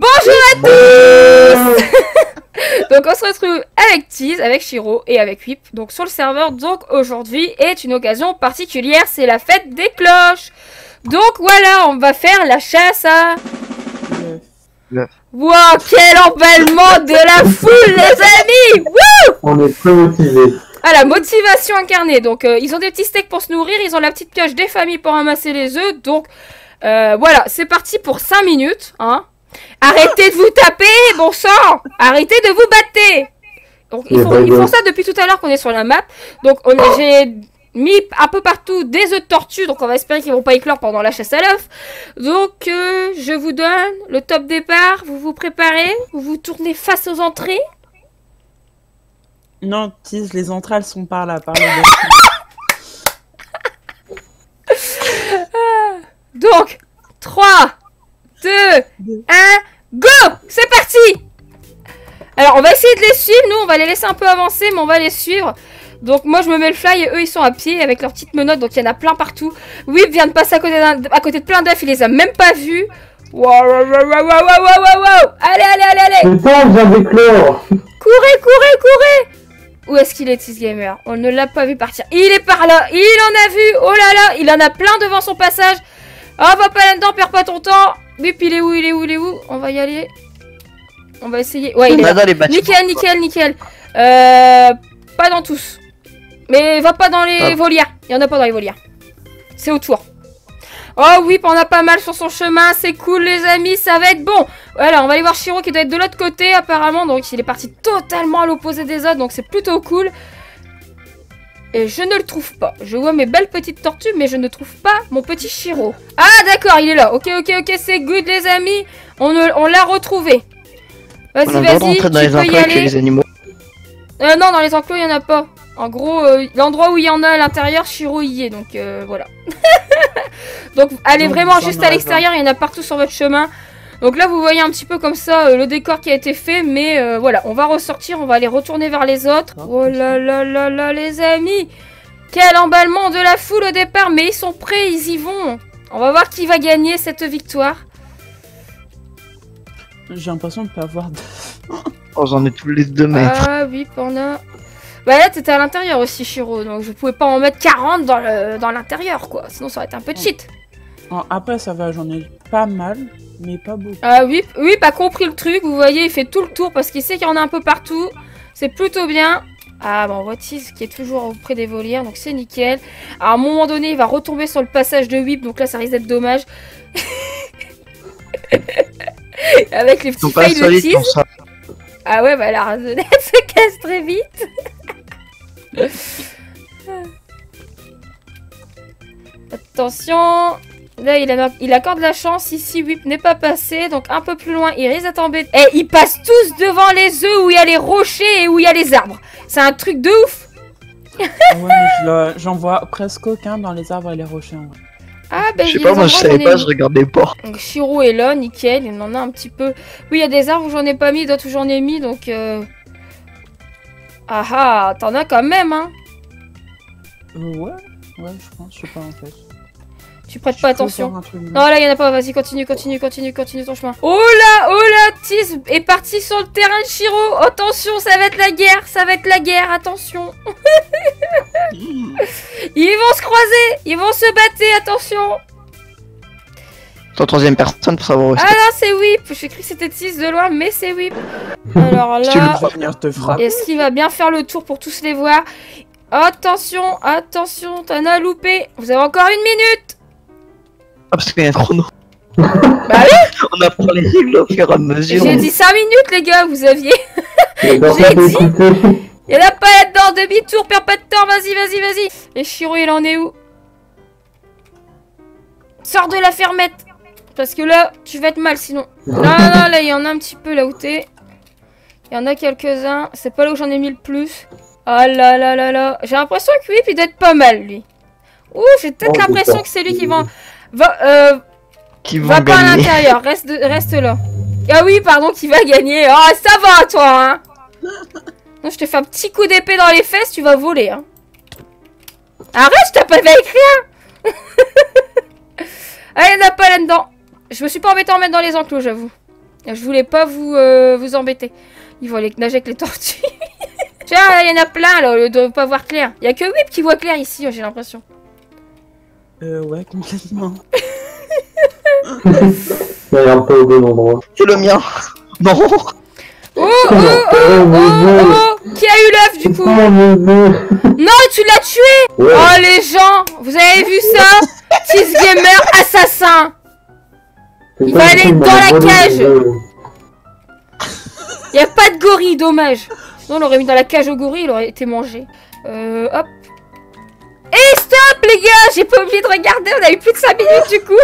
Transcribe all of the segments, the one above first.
Bonjour à tous. Donc on se retrouve avec Tease, avec Shiro et avec Whip, donc sur le serveur. Donc aujourd'hui est une occasion particulière, c'est la fête des cloches. Donc voilà, on va faire la chasse à... Wow, quel emballement de la foule les amis. On est très motivés. Ah la motivation incarnée, donc euh, ils ont des petits steaks pour se nourrir, ils ont la petite pioche des familles pour ramasser les œufs, donc euh, voilà, c'est parti pour 5 minutes, hein Arrêtez de vous taper, bon sang Arrêtez de vous battre Donc ils font, ils font ça depuis tout à l'heure qu'on est sur la map. Donc on j'ai mis un peu partout des œufs de tortue, donc on va espérer qu'ils vont pas éclore pendant la chasse à l'œuf. Donc euh, je vous donne le top départ, vous vous préparez, vous vous tournez face aux entrées? Non, Tease, les entrées sont par là, par là. 1, go C'est parti Alors, on va essayer de les suivre. Nous, on va les laisser un peu avancer, mais on va les suivre. Donc, moi, je me mets le fly et eux, ils sont à pied avec leurs petites menottes. Donc, il y en a plein partout. Whip vient de passer à côté, à côté de plein d'œufs. Il les a même pas vus. Wow, wow, wow, wow, wow, wow, wow, Allez, allez, allez, allez Putain, j'ai clore Courez, courez, courez Où est-ce qu'il est, Tis Gamer? On ne l'a pas vu partir. Il est par là Il en a vu Oh là là Il en a plein devant son passage Oh, va pas là-dedans, perds pas ton temps Bip, il est où Il est où Il est où On va y aller. On va essayer. Ouais, il est là. nickel, nickel, nickel. Euh, pas dans tous. Mais va pas dans les ah. volières. Il y en a pas dans les volières. C'est autour. Oh oui, on a pas mal sur son chemin. C'est cool, les amis. Ça va être bon. Voilà, on va aller voir Shiro qui doit être de l'autre côté, apparemment. Donc, il est parti totalement à l'opposé des autres. Donc, c'est plutôt cool. Et je ne le trouve pas. Je vois mes belles petites tortues, mais je ne trouve pas mon petit Shiro. Ah, d'accord, il est là. Ok, ok, ok, c'est good, les amis. On, on l'a retrouvé. Vas-y, vas-y, tu peux y aller. Les animaux. Euh, non, dans les enclos, il n'y en a pas. En gros, euh, l'endroit où il y en a à l'intérieur, Shiro y est. Donc, euh, voilà. donc, allez vraiment juste à l'extérieur. Il y en a partout sur votre chemin. Donc là, vous voyez un petit peu comme ça euh, le décor qui a été fait. Mais euh, voilà, on va ressortir, on va aller retourner vers les autres. Ah, oh là là là là, les amis Quel emballement de la foule au départ. Mais ils sont prêts, ils y vont. On va voir qui va gagner cette victoire. J'ai l'impression de pas avoir de... oh, j'en ai tous les deux mètres. Ah oui, on a... Bah là, t'étais à l'intérieur aussi, Shiro. Donc je pouvais pas en mettre 40 dans l'intérieur, quoi. Sinon, ça aurait été un peu cheat. Après, ça va, j'en ai pas mal mais pas beaucoup. Ah oui, oui, pas compris le truc. Vous voyez, il fait tout le tour parce qu'il sait qu'il y en a un peu partout. C'est plutôt bien. Ah bon, Watis qui est toujours auprès des volières, donc c'est nickel. à un moment donné, il va retomber sur le passage de Whip, donc là, ça risque d'être dommage. Avec les petits fails de Tease. Ah ouais, bah la rasonnette se casse très vite. Attention Là, il, accorde la chance. Ici, Whip n'est pas passé. Donc, un peu plus loin, il risque d'être embêté. Et ils passent tous devant les œufs où il y a les rochers et où il y a les arbres. C'est un truc de ouf. Ouais, j'en vois presque aucun dans les arbres et les rochers. Ah, ben, je sais pas, moi je savais pas, je regardais pas. Donc, Shiro est là, nickel. Il en a un petit peu. Oui, il y a des arbres où j'en ai pas mis, d'autres où j'en ai mis. Donc, euh... ah ah, t'en as quand même, hein. Ouais, ouais, je pense, je sais pas en fait. Tu prêtes pas attention. Non, là, il y en a pas. Vas-y, continue, continue, continue, continue ton chemin. Oh là, oh là, Tiz est parti sur le terrain de Shiro. Attention, ça va être la guerre, ça va être la guerre, attention. ils vont se croiser, ils vont se battre, attention. Ton troisième personne pour savoir où Ah non, c'est Whip. J'ai cru que c'était Tiz de loin, mais c'est Whip. Alors là, est-ce qu'il va bien faire le tour pour tous les voir? Attention, attention, t'en as loupé. Vous avez encore une minute. Ah, parce qu'il y a un chrono. bah oui On apprend les règles au fur et à mesure. J'ai dit 5 minutes, les gars, vous aviez. J'ai dit. Il y en a pas là-dedans, demi-tour, perds pas de temps, vas-y, vas-y, vas-y. Et Shiro, il en est où? Sors de la fermette Parce que là, tu vas être mal sinon. Non, non, là, il y en a un petit peu là où t'es. Il y en a quelques-uns. C'est pas là où j'en ai mis le plus. Ah là là là là. J'ai l'impression que lui, il doit être pas mal, lui. Ouh, j'ai peut-être oh, l'impression que c'est lui qui va... Va, euh, qui va pas à l'intérieur, reste, reste là. Ah oui, pardon, qui va gagner. Ah, ça va, toi, hein. Non, je te fais un petit coup d'épée dans les fesses, tu vas voler, hein. Arrête, je pas fait rien. Ah, il n'y en a pas là-dedans. Je me suis pas embêté à en mettre dans les enclos, j'avoue. Je voulais pas vous, euh, vous embêter. Ils vont aller nager avec les tortues. Tiens, il y en a plein là, au lieu de pas voir clair. Il y a que Whip qui voit clair ici, j'ai l'impression. Euh, ouais, complètement. Il y a un peu au bon endroit. C'est le mien. Non. Oh, oh, oh, oh, oh, Qui a eu l'œuf du coup Oh Non, tu l'as tué Ouais. Oh les gens, vous avez vu ça? Cheese Gamer assassin il va aller il dans la cage. Y a pas de gorille, dommage. Sinon, on l'aurait mis dans la cage au gorille, il aurait été mangé. Euh, hop. Stop, les gars J'ai pas oublié de regarder, on a eu plus de 5 minutes du coup.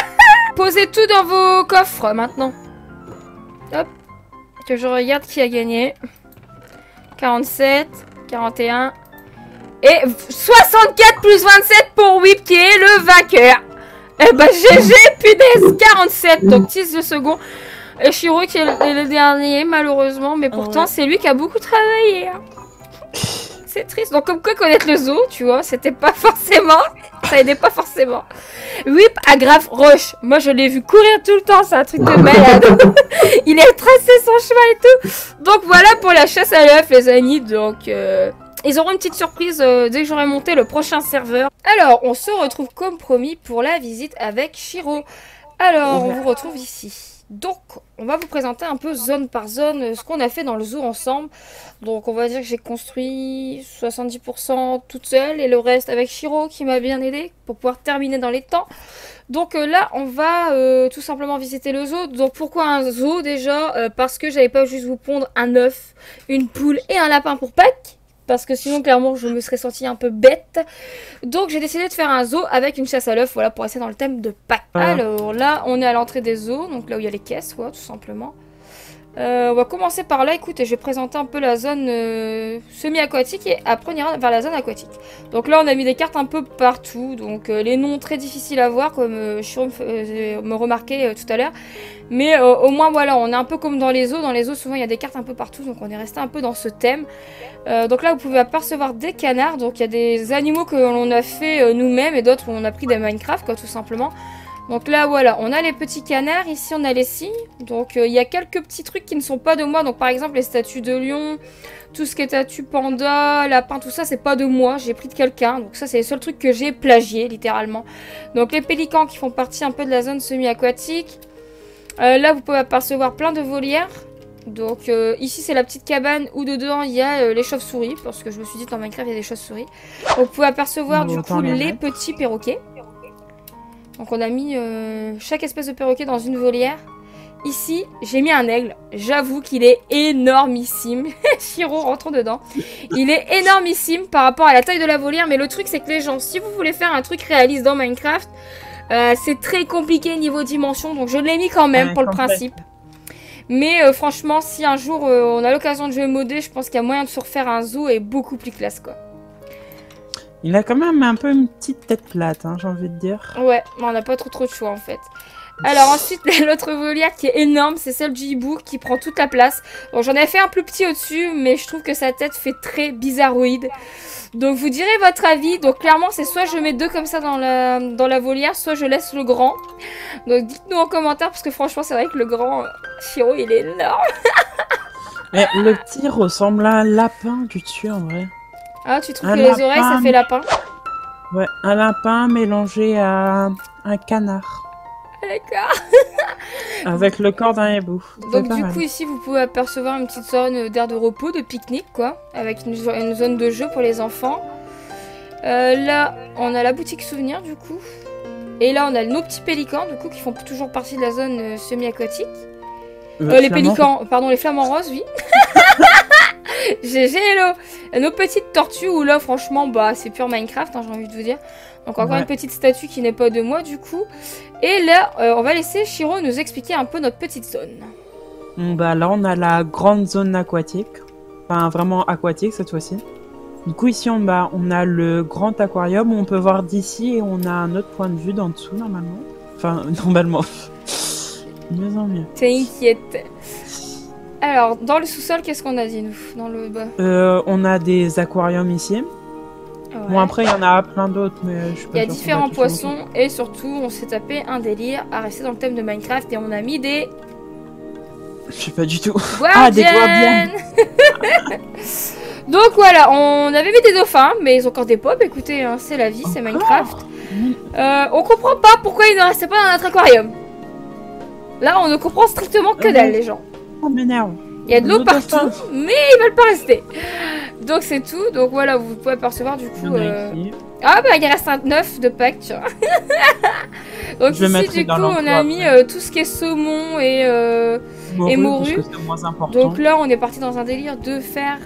Posez tout dans vos coffres maintenant. Hop. Que je regarde qui a gagné. 47, 41. Et 64 plus 27 pour Whip qui est le vainqueur. Eh ben GG, punaise, 47. Donc 10 le second. Et Shiro qui est le, dernier, malheureusement. Mais pourtant, ouais. c'est lui qui a beaucoup travaillé. hein. C'est triste. Donc, comme quoi connaître le zoo, tu vois, c'était pas forcément. Ça aidait pas forcément. Whip a grave rush. Moi, je l'ai vu courir tout le temps. C'est un truc de malade. Il a tracé son chemin et tout. Donc, voilà pour la chasse à l'œuf, les amis. Donc. euh, Ils auront une petite surprise euh, dès que j'aurai monté le prochain serveur. Alors, on se retrouve comme promis pour la visite avec Shiro. Alors, on vous retrouve ici. Donc, on va vous présenter un peu zone par zone euh, ce qu'on a fait dans le zoo ensemble. Donc, on va dire que j'ai construit 70% toute seule et le reste avec Shiro qui m'a bien aidé pour pouvoir terminer dans les temps. Donc euh, là, on va euh, tout simplement visiter le zoo. Donc pourquoi un zoo déjà? Parce que j'avais pas juste vous pondre un œuf, une poule et un lapin pour Pâques. Parce que sinon, clairement, je me serais sentie un peu bête. Donc, j'ai décidé de faire un zoo avec une chasse à l'œuf, voilà, pour rester dans le thème de Pâques. Voilà. Alors, là, on est à l'entrée des zoos, donc là où il y a les caisses, quoi, tout simplement. Euh, on va commencer par là. Écoutez, je vais présenter un peu la zone euh, semi-aquatique et après on ira vers la zone aquatique. Donc là, on a mis des cartes un peu partout. Donc euh, les noms très difficiles à voir, comme Shiro me, euh, tout à l'heure. Mais au moins, voilà, on est un peu comme dans les eaux. Dans les eaux, souvent, il y a des cartes un peu partout. Donc on est resté un peu dans ce thème. Donc là, vous pouvez apercevoir des canards. Donc il y a des animaux que l'on a fait nous-mêmes et d'autres où on a pris des Minecraft, quoi, tout simplement. Donc là, voilà, on a les petits canards. Ici, on a les cygnes. Donc, euh, il y a quelques petits trucs qui ne sont pas de moi. Donc, par exemple, les statues de lion, tout ce qui est statue panda, lapin, tout ça, c'est pas de moi. J'ai pris de quelqu'un. Donc, ça, c'est les seuls trucs que j'ai plagiés, littéralement. Donc, les pélicans qui font partie un peu de la zone semi-aquatique. Euh, là, vous pouvez apercevoir plein de volières. Donc, euh, ici, c'est la petite cabane où dedans, il y a euh, les chauves-souris. Parce que je me suis dit, dans Minecraft, il y a des chauves-souris. Vous pouvez apercevoir, du coup, les petits perroquets. Donc on a mis euh, chaque espèce de perroquet dans une volière. Ici, j'ai mis un aigle. J'avoue qu'il est énormissime. Shiro, rentrons dedans. Il est énormissime par rapport à la taille de la volière. Mais le truc, c'est que les gens, si vous voulez faire un truc réaliste dans Minecraft, euh, c'est très compliqué niveau dimension. Donc je l'ai mis quand même pour le principe. Mais euh, franchement, si un jour on a l'occasion de jouer modé, je pense qu'il y a moyen de se refaire un zoo et beaucoup plus classe quoi. Il a quand même un peu une petite tête plate, hein, j'ai envie de dire. Ouais, mais on n'a pas trop trop de choix en fait. Alors ensuite, l'autre volière qui est énorme, c'est celle du hibou qui prend toute la place. Bon, j'en ai fait un plus petit au-dessus, mais je trouve que sa tête fait très bizarroïde. Donc vous direz votre avis. Donc clairement, c'est soit je mets deux comme ça dans la, dans la volière, soit je laisse le grand. Donc dites-nous en commentaire, parce que franchement, c'est vrai que le grand euh, Chiro, il est énorme. Mais le petit ressemble à un lapin du dessus en vrai. Ah, tu trouves Un que les oreilles, ça fait lapin Ouais, un lapin mélangé à un canard. D'accord. Avec le corps d'un hibou. Donc du mal. coup ici vous pouvez apercevoir une petite zone d'air de repos, de pique-nique quoi, avec une, zo- une zone de jeu pour les enfants. Euh, là on a la boutique souvenir du coup. Et là on a nos petits pélicans du coup qui font toujours partie de la zone euh, semi-aquatique. Euh, les pélicans, pardon les flamants roses oui. GG hello Nos petites tortues où là franchement bah c'est pur Minecraft hein, j'ai envie de vous dire. Donc encore Ouais. une petite statue qui n'est pas de moi du coup. Et là euh, on va laisser Shiro nous expliquer un peu notre petite zone. Bon, bah là on a la grande zone aquatique. Enfin vraiment aquatique cette fois-ci. Du coup ici on, bah, on a le grand aquarium où on peut voir d'ici et on a un autre point de vue d'en dessous normalement. Enfin normalement. Mieux en mieux. T'inquiète. Alors, dans le sous-sol, qu'est-ce qu'on a dit, nous Dans le bas Euh, on a des aquariums ici. Bon après il y en a plein d'autres mais je Il y a différents poissons et surtout, on s'est tapé un délire à rester dans le thème de Minecraft et on a mis des Je sais pas du tout. Guardian Ah, des guardians. Donc voilà, on avait mis des dauphins, mais ils ont encore des pop. Écoutez, hein, c'est la vie, c'est Minecraft. Euh, on comprend pas pourquoi ils ne restaient pas dans notre aquarium. Là, on ne comprend strictement que Ah dalle, les gens. M'énerve. Il y a de l'eau Le partout, mais ils veulent pas rester. Donc c'est tout. Donc voilà, vous pouvez apercevoir du coup. euh. Ah bah il reste un 9 de Pâques. tu vois. Donc Je ici du coup on a mis euh, tout ce qui est saumon et euh, Morue, morue. Moins important. donc là on est parti dans un délire de faire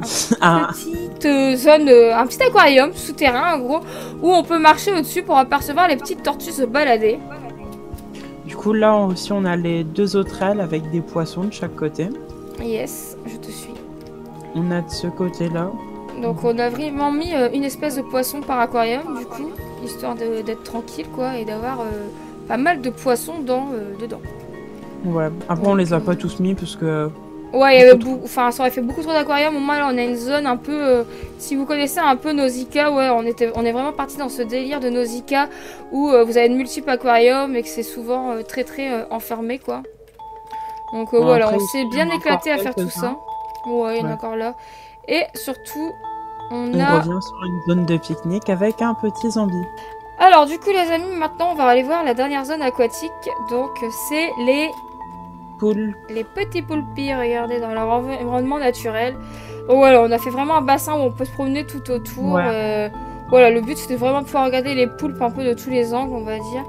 Ah, petite zone, un petit aquarium souterrain en gros, où on peut marcher au-dessus pour apercevoir les petites tortues se balader. Là aussi, on a les deux autres ailes avec des poissons de chaque côté. Yes, je te suis. On a de ce côté-là. Donc on a vraiment mis euh, une espèce de poisson par aquarium du coup, histoire d'être tranquille quoi et d'avoir euh, pas mal de poissons dans, euh, dedans. Ouais. Après, on les a pas tous mis parce que. Ouais, il y avait Beaucoup enfin ça aurait fait beaucoup trop d'aquariums. Au moins là on a une zone un peu, euh, si vous connaissez un peu Nausicaa, ouais, on était, on est vraiment parti dans ce délire de Nausicaa où euh, vous avez de multiples aquariums et que c'est souvent euh, très très enfermé quoi. Donc Bon, voilà, on s'est bien éclaté à faire tout ça. Ouais, il y en a Ouais. encore là. Et surtout, on On a revient sur une zone de pique-nique avec un petit zombie. Alors du coup les amis, maintenant on va aller voir la dernière zone aquatique. Donc c'est les, Les petits poulpis, regardez, dans leur env- environnement naturel. Donc voilà, on a fait vraiment un bassin où on peut se promener tout autour. Ouais. Euh, voilà, le but c'était vraiment de pouvoir regarder les poulpes un peu de tous les angles, on va dire.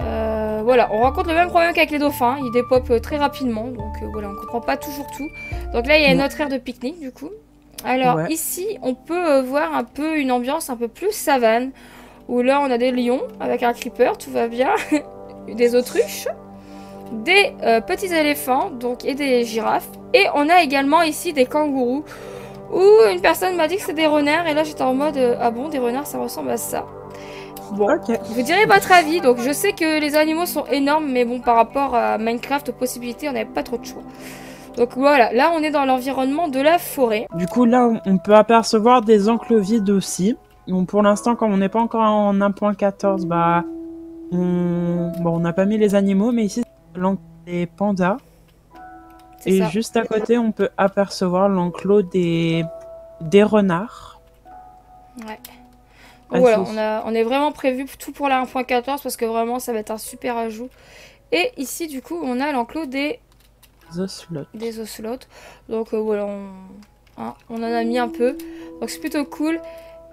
Euh, voilà, on rencontre le même problème qu'avec les dauphins, ils dépopent euh, très rapidement, donc euh, voilà, on comprend pas toujours tout. Donc là il y a autre aire de pique-nique du coup. Alors Ouais. ici on peut voir un peu une ambiance un peu plus savane, où là on a des lions avec un creeper, tout va bien, des autruches, des euh, petits éléphants donc et des girafes, et on a également ici des kangourous, où une personne m'a dit que c'était des renards, et là j'étais en mode euh, ah bon des renards ça ressemble à ça. Bon, Ok. vous direz votre avis, donc je sais que les animaux sont énormes, mais bon par rapport à Minecraft aux possibilités on n'avait pas trop de choix. Donc voilà, là on est dans l'environnement de la forêt. Du coup, là, on- peut apercevoir des enclos vides aussi. Donc, pour l'instant, comme on n'est pas encore en 1.14, bah, on bon, on n'a pas mis les animaux, mais ici, c'est l'enclos des pandas. Et ça. juste à côté, on peut apercevoir l'enclos des des renards. Ouais. Ah, Donc voilà, c'est- on, a, on est vraiment prévu tout pour la 1.14 parce que vraiment ça va être un super ajout. Et ici du coup on a l'enclos des, ocelots. des ocelots. Donc euh, voilà, on, hein, on en a mis un peu. Donc c'est plutôt cool.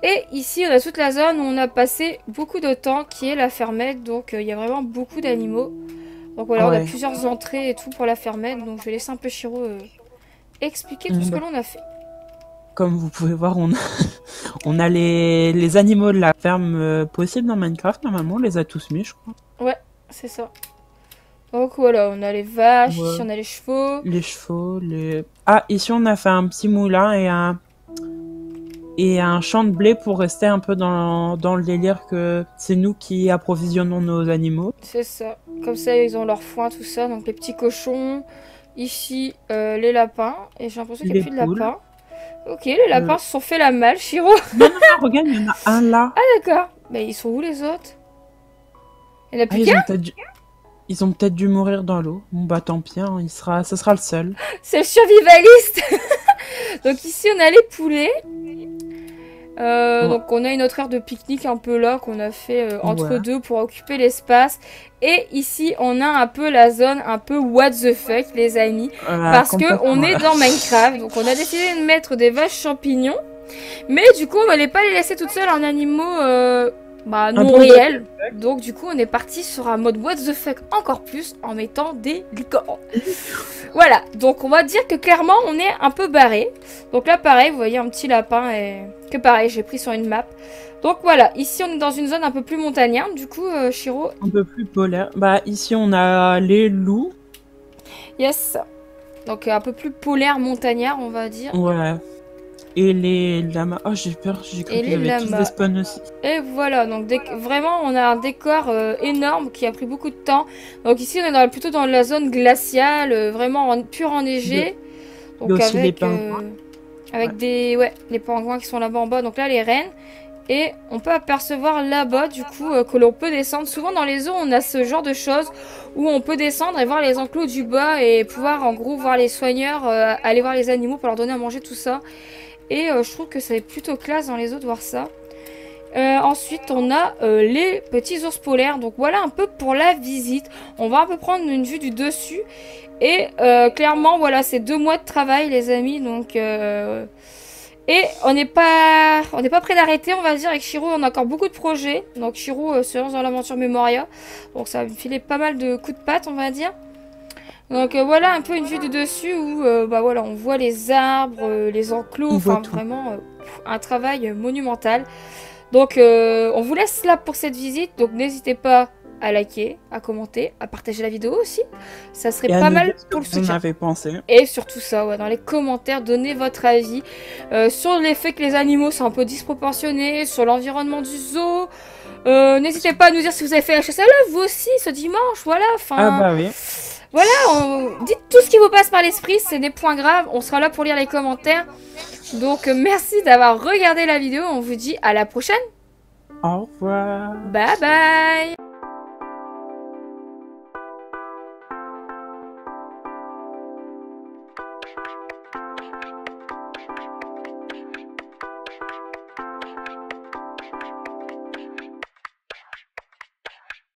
Et ici on a toute la zone où on a passé beaucoup de temps qui est la fermette. Donc euh, il y a vraiment beaucoup d'animaux. Donc voilà, on a Ouais. plusieurs entrées et tout pour la fermette. Donc je vais laisser un peu Chiro euh, expliquer tout ce que l'on a fait. Comme vous pouvez voir, on a, on a les, les animaux de la ferme euh, possible dans Minecraft. Normalement, on les a tous mis, je crois. C'est ça. Donc voilà, on a les vaches, Ouais. ici on a les chevaux. Les chevaux, les... Ah, ici, on a fait un petit moulin et un... Et un champ de blé pour rester un peu dans, dans le délire que c'est nous qui approvisionnons nos animaux. C'est ça. Comme ça, ils ont leur foin, tout ça. Donc les petits cochons. Ici, euh, les lapins. Et j'ai l'impression qu'il n'y a plus de poules. lapins. Ok, les lapins Euh. se sont fait la malle, Chiro. Non, non, non, regarde, il y en a un là. D'accord. Mais ils sont où les autres? Il n'y en a Ah, plus ils qu'un? Ils ont peut-être dû mourir dans l'eau. Bon, bah tant pis, hein, il sera... ce sera le seul. C'est le survivaliste Donc ici, on a les poulets. Euh, Ouais. Donc on a une autre aire de pique-nique un peu là qu'on a fait euh, entre deux pour occuper l'espace. Et ici on a un peu la zone un peu what the fuck les amis. Voilà, Parce que complètement, on est dans Minecraft, donc on a décidé de mettre des vaches champignons. Mais du coup, on va pas les laisser toutes seules en animaux euh, bah, non peu réels. Donc du coup, on est parti sur un mode what the fuck encore plus en mettant des licornes. voilà, donc on va dire que clairement, on est un peu barré. Donc là, pareil, vous voyez un petit lapin et que pareil, j'ai pris sur une map. Donc voilà, ici on est dans une zone un peu plus montagnarde. Du coup, euh, Shiro, Un peu plus polaire. Bah ici, on a les loups. yes. Donc euh, un peu plus polaire montagnard, on va dire. Ouais. Et les lamas. Oh, j'ai peur, j'ai cru qu'il y les avait tous des spawns aussi. Et voilà, donc vraiment on a un décor euh, énorme qui a pris beaucoup de temps. Donc ici on est dans- plutôt dans la zone glaciale, euh, vraiment en, pure enneigée. Il y Donc a aussi avec, les pingouins. euh, avec Ouais. des ouais, les pingouins qui sont là-bas en bas. Donc là les rennes. Et on peut apercevoir là-bas, du coup, que l'on peut descendre. Souvent dans les eaux, on a ce genre de choses où on peut descendre et voir les enclos du bas et pouvoir en gros voir les soigneurs, aller voir les animaux pour leur donner à manger, tout ça. Et euh, je trouve que c'est plutôt classe dans les de voir ça. Euh, ensuite, on a euh, les petits ours polaires. Donc voilà un peu pour la visite. On va un peu prendre une vue du dessus. Et clairement, voilà, c'est deux mois de travail, les amis. Donc, et on n'est pas, pas prêt d'arrêter, on va dire. Avec Shiro, on a encore beaucoup de projets. Donc Shiro se lance dans l'aventure Memoria. Donc ça va me filer pas mal de coups de patte, on va dire. Donc euh, voilà un peu une vue du dessus où euh, bah voilà on voit les arbres, euh, les enclos, enfin vraiment un travail monumental. Donc on vous laisse là pour cette visite. Donc n'hésitez pas à liker, à commenter, à partager la vidéo aussi. Ça serait pas mal pour le soutien. pensé. Et surtout ça, ouais, dans les commentaires, donnez votre avis sur l'effet que les animaux sont un peu disproportionnés, sur l'environnement du zoo. N'hésitez pas à nous dire si vous avez fait la chasse à l'œuf, vous aussi, ce dimanche, voilà. Ah bah oui. Voilà, on- dites tout ce qui vous passe par l'esprit, c'est des points graves. On sera là pour lire les commentaires. Donc, euh, merci d'avoir regardé la vidéo. On vous dit à la prochaine. Au revoir. Bye bye